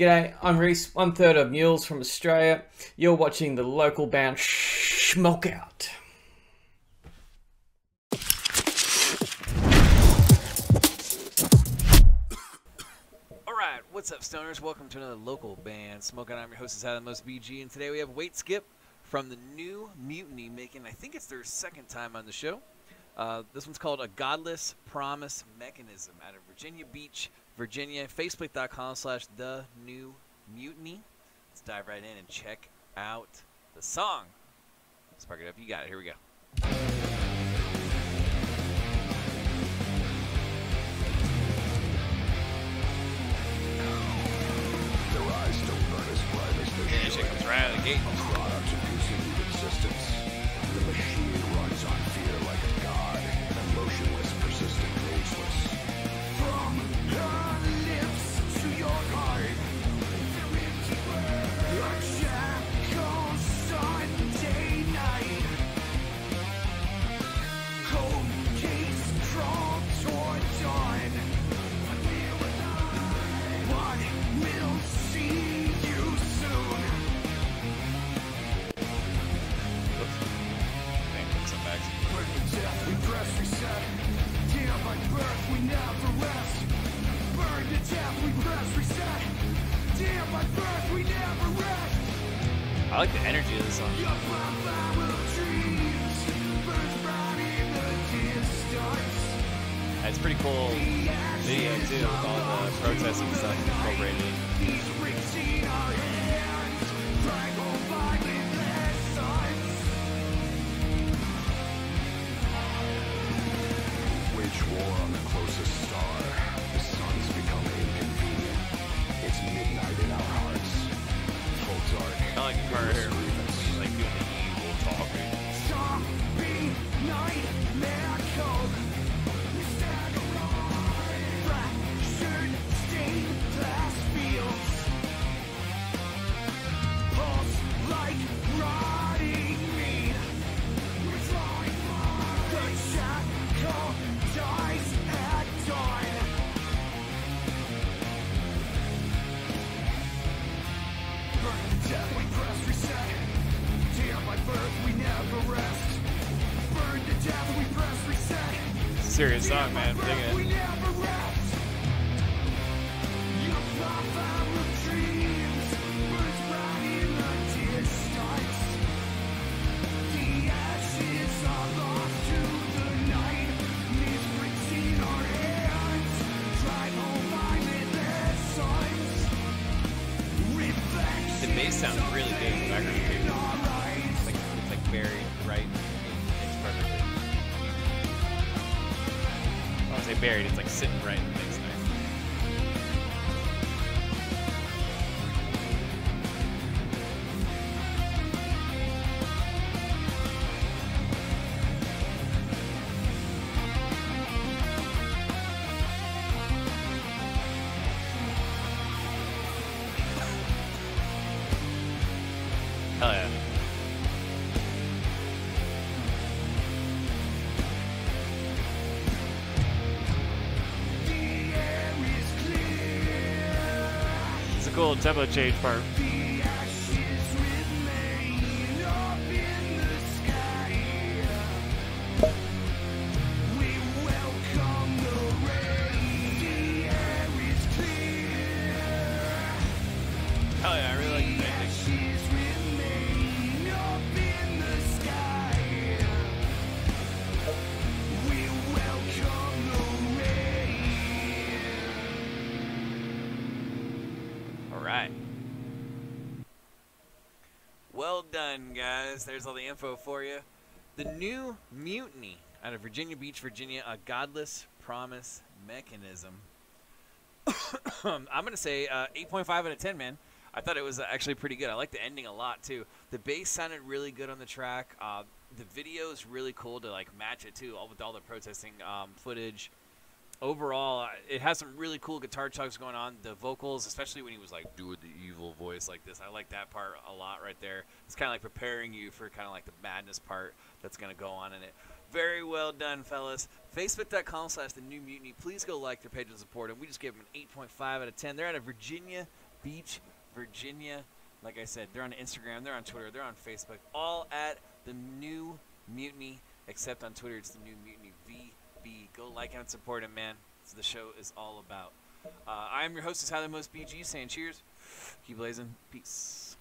G'day, I'm Reese, one third of Mules from Australia. You're watching the local band Smokeout. Alright, what's up, stoners? Welcome to another local band, Smokeout. I'm your host, Adam Most BG, and today we have Wait Skip from the new Mutiny, making I think it's their second time on the show. Uh, this one's called A Godless Promise Mechanism out of Virginia Beach, Virginia. Facebook.com slash The New Mutiny. Let's dive right in and check out the song. Spark it up. You got it. Here we go. I like the energy of this song. It's pretty cool video too, with all the protesting stuff incorporated. Like part here. Serious song, man. It. Bass sounds really good in the background too. Buried right in. I don't say buried, it's like sitting right in mix. Hell yeah. Cool tempo change part. Right. Well done, guys. There's all the info for you. The new Mutiny out of Virginia Beach, Virginia, a godless promise mechanism. I'm going to say uh, 8.5 out of 10, man. I thought it was actually pretty good. I like the ending a lot, too. The bass sounded really good on the track. Uh, the video is really cool to like match it, too, all with all the protesting um, footage overall, it has some really cool guitar chugs going on. The vocals, especially when he was like doing the evil voice like this, I like that part a lot right there. It's kind of like preparing you for kind of like the madness part that's going to go on in it. Very well done, fellas. Facebook.com slash The New Mutiny. Please go like their page and support them. We just gave them an 8.5 out of 10. They're out of Virginia Beach, Virginia. Like I said, they're on Instagram, they're on Twitter, they're on Facebook, all at the New Mutiny. Except on Twitter, it's the New Mutiny. Go like and support him, man. That's the show is all about. Uh, I am your host, is Tyler Most BG, saying cheers. Keep blazing. Peace.